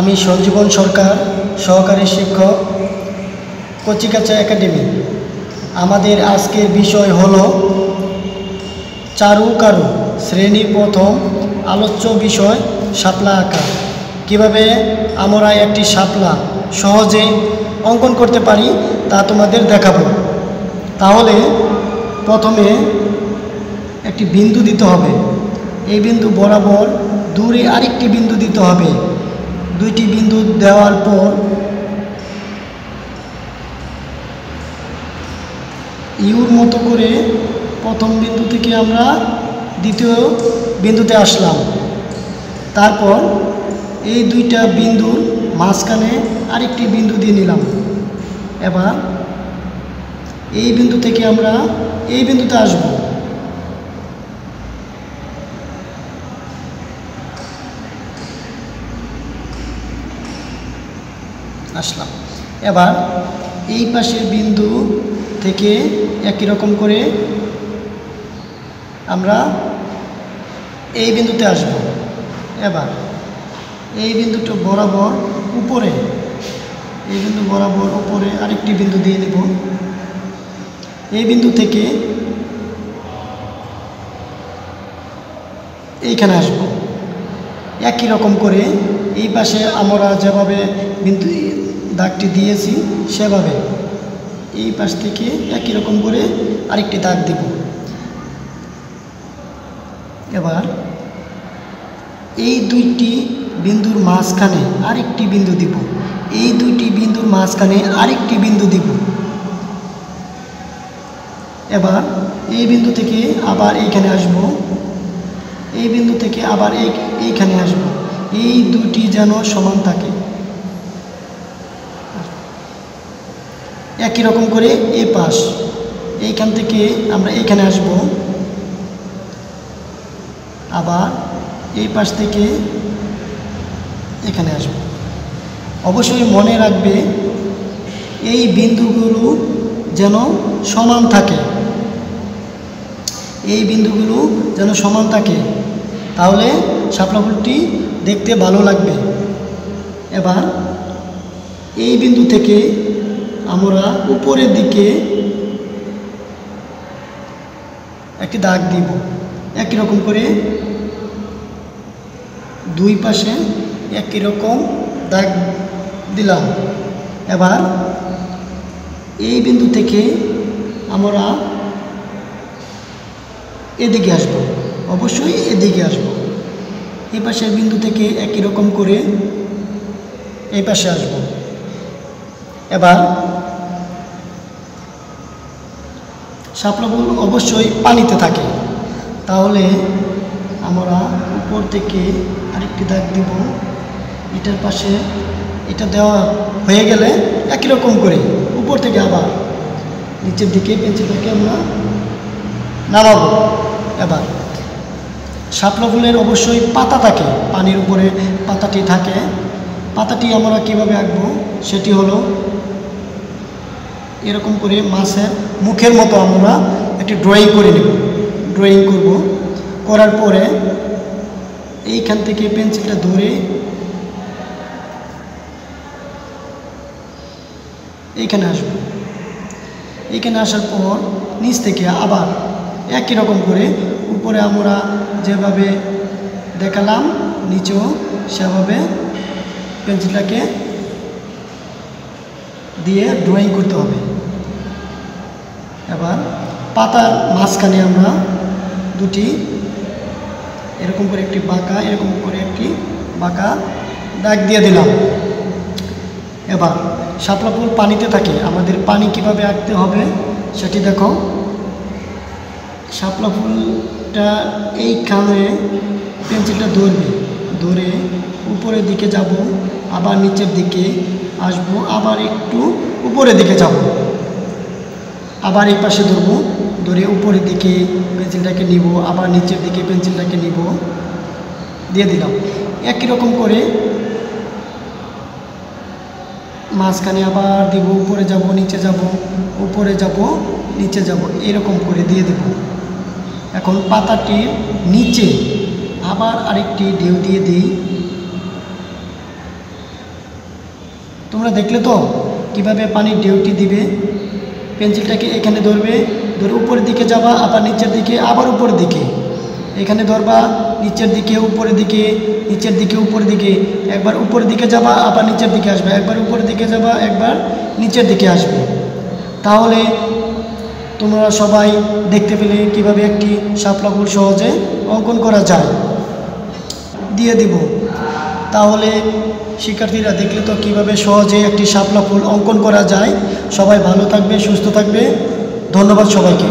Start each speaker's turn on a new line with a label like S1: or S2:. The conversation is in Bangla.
S1: আমি সঞ্জীবন সরকার, সহকারী শিক্ষক কচিকাচা একাডেমি। আমাদের আজকের বিষয় হল চারু কারু শ্রেণি প্রথম আলোচ্য বিষয় শাপলা আঁকা কীভাবে আমরা একটি শাপলা সহজে অঙ্কন করতে পারি তা তোমাদের দেখাবো। তাহলে প্রথমে একটি বিন্দু দিতে হবে। এই বিন্দু বরাবর দূরে আরেকটি বিন্দু দিতে হবে। দুইটি বিন্দু দেওয়ার পর ইউর মতো করে প্রথম বিন্দু থেকে আমরা দ্বিতীয় বিন্দুতে আসলাম। তারপর এই দুইটা বিন্দুর মাঝখানে আরেকটি বিন্দু দিয়ে নিলাম। এবার এই বিন্দু থেকে আমরা এই বিন্দুতে আসব। আসলাম। এবার এই পাশের বিন্দু থেকে একই রকম করে আমরা এই বিন্দুতে আসব। এবার এই বিন্দুটা বরাবর উপরে, এই বিন্দু বরাবর উপরে আরেকটি বিন্দু দিয়ে নেব। এই বিন্দু থেকে এইখানে আসব। একই রকম করে এই পাশে আমরা যেভাবে বিন্দু দাগটি দিয়েছি সেভাবে। এই পাশ থেকে একই রকম করে আরেকটি দাগ দেব। এবার এই দুইটি বিন্দুর মাঝখানে আরেকটি বিন্দু দিব। এই দুইটি বিন্দুর মাঝখানে আরেকটি বিন্দু দিব। এবার এই বিন্দু থেকে আবার এইখানে আসব। এই বিন্দু থেকে আবার এই এইখানে আসব। এই দুটি যেন সমান থাকে। একই রকম করে এ পাশ। এইখান থেকে আমরা এইখানে আসব। আবার এই পাশ থেকে এখানে আসব। অবশ্যই মনে রাখবে, এই বিন্দুগুলো যেন সমান থাকে। এই বিন্দুগুলো যেন সমান থাকে। তাহলে শাপলা ফুলটি দেখতে ভালো লাগবে। এবার এই বিন্দু থেকে আমরা উপরের দিকে একটি দাগ দিব। একই রকম করে দুই পাশে একই রকম দাগ দিলাম। এবার এই বিন্দু থেকে আমরা এদিকে আসব। অবশ্যই এদিকে আসব। এই পাশের বিন্দু থেকে একই রকম করে এই পাশে আসব। এবার শাপলা ফুল অবশ্যই পানিতে থাকে। তাহলে আমরা উপর থেকে আরেকটি দাগ দিব। এটার পাশে এটা দেওয়া হয়ে গেলে একই রকম করে উপর থেকে আবার নিচের দিকে পেন্সিলটাকে আমরা নামাবো। এবার শাপলা ফুলের অবশ্যই পাতা থাকে, পানির উপরে পাতাটি থাকে। পাতাটি আমরা কীভাবে আঁকবো? সেটি হলো এরকম করে মাছের মুখের মতো আমরা একটি ড্রয়িং করে নেব। ড্রয়িং করব। করার পরে এইখান থেকে পেন্সিলটা ধরে এইখানে আসব। এইখানে আসার পর নিচ থেকে আবার একই রকম করে উপরে আমরা যেভাবে দেখালাম, নিচেও সেভাবে পেন্সিলটাকে দিয়ে ড্রয়িং করতে হবে। এবার পাতার মাঝখানে আমরা দুটি এরকম করে একটি বাঁকা, এরকম করে একটি বাঁকা দাগ দিয়ে দিলাম। এবার শাপলা ফুল পানিতে থাকে, আমাদের পানি কীভাবে আঁকতে হবে সেটি দেখো। শাপলা ফুলটা এই এইখানে পেন্সিলটা ধরবে, ধরে উপরের দিকে যাব, আবার নিচের দিকে আসব, আবার একটু উপরের দিকে যাব। আবার এই পাশে ধরবো, ধরে উপরের দিকে পেন্সিলটাকে নিব, আবার নিচের দিকে পেন্সিলটাকে নিব। দিয়ে দিলাম। একই রকম করে মাঝখানে আবার দিব, উপরে যাব, নিচে যাব, উপরে যাব, নিচে যাব, এরকম করে দিয়ে দেব। এখন পাতাটির নিচে আবার আরেকটি ঢেউ দিয়ে দিই। তোমরা দেখলে তো কীভাবে পানির ডিউটি দিবে? পেন্সিলটাকে এখানে ধরবে, ধরে উপরের দিকে যাবা, আবার নিচের দিকে, আবার উপরের দিকে। এখানে ধরবা, নিচের দিকে উপরের দিকে, নিচের দিকে উপরের দিকে। একবার উপরের দিকে যাবা, আবার নিচের দিকে আসবে। একবার উপরের দিকে যাবা, একবার নিচের দিকে আসবে। তাহলে তোমরা সবাই দেখতে পেলে কীভাবে একটি ফুল সহজে অঙ্কন করা যায়। দিয়ে দিব। তাহলে শিক্ষার্থীরা দেখলে তো কীভাবে সহজে একটি শাপলা ফুল অঙ্কন করা যায়। সবাই ভালো থাকবে, সুস্থ থাকবে। ধন্যবাদ সবাইকে।